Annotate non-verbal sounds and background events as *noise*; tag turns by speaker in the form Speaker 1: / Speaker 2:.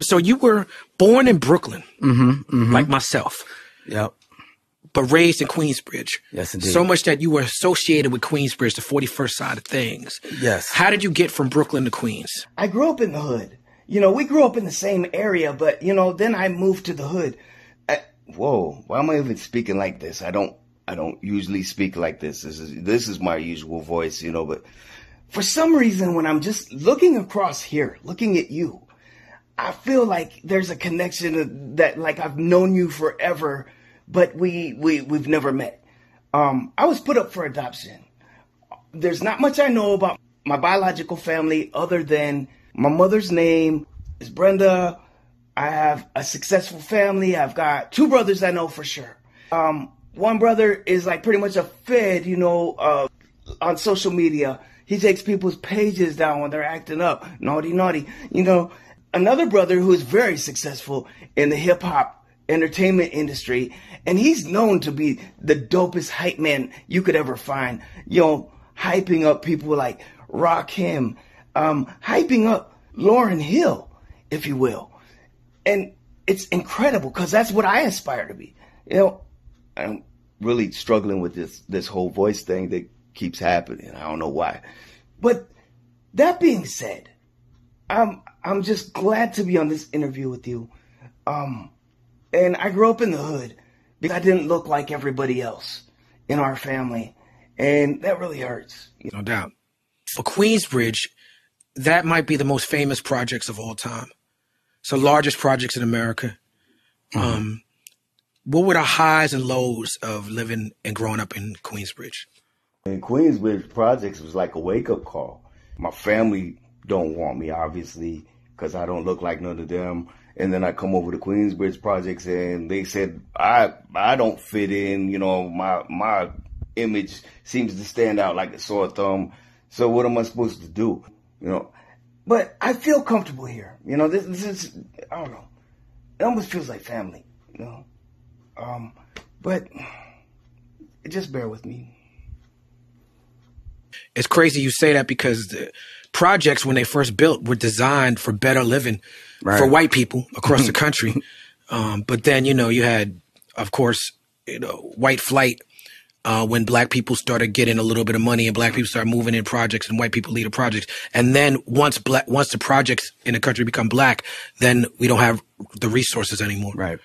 Speaker 1: So you were born in Brooklyn,
Speaker 2: Mm-hmm. mm-hmm.
Speaker 1: like myself,
Speaker 2: Yep.
Speaker 1: but raised in Queensbridge.
Speaker 2: Yes, indeed.
Speaker 1: So much that you were associated with Queensbridge, the 41st side of things.
Speaker 2: Yes.
Speaker 1: How did you get from Brooklyn to Queens?
Speaker 3: I grew up in the hood. You know, we grew up in the same area, but you know, then I moved to the hood. I, whoa, why am I even speaking like this? I don't, I don't usually speak like this. This is, this is my usual voice, you know, but for some reason, when I'm just looking across here, looking at you, I feel like there's a connection that like I've known you forever, but we, we, we've never met. Um, I was put up for adoption. There's not much I know about my biological family other than my mother's name is Brenda. I have a successful family. I've got two brothers I know for sure. Um, one brother is like pretty much a fed, you know, uh, on social media. He takes people's pages down when they're acting up, naughty, naughty. You know, another brother who is very successful in the hip hop entertainment industry, and he's known to be the dopest hype man you could ever find. You know, hyping up people like Rakim, um, hyping up Lauryn Hill, if you will. And it's incredible because that's what I aspire to be. You know, I'm really struggling with this this whole voice thing that keeps happening. I don't know why. But that being said, I'm I'm just glad to be on this interview with you. Um, and I grew up in the hood because I didn't look like everybody else in our family, and that really hurts.
Speaker 1: No doubt. For Queensbridge, that might be the most famous projects of all time. It's the largest projects in America. Um, what were the highs and lows of living and growing up in Queensbridge?
Speaker 3: In Queensbridge Projects was like a wake up call. My family don't want me, obviously, because I don't look like none of them. And then I come over to Queensbridge Projects, and they said I I don't fit in. You know, my my image seems to stand out like a sore thumb. So what am I supposed to do? You know, but I feel comfortable here. You know, this, this is I don't know. It almost feels like family. You know, um, but just bear with me.
Speaker 1: It's crazy you say that because the projects, when they first built, were designed for better living
Speaker 2: Right.
Speaker 1: for white people across the *laughs* country. Um, but then, you know, you had, of course, you know, white flight. Uh, when black people started getting a little bit of money and black people started moving in projects and white people lead the projects. And then once black, once the projects in the country become black, then we don't have the resources anymore.
Speaker 2: Right.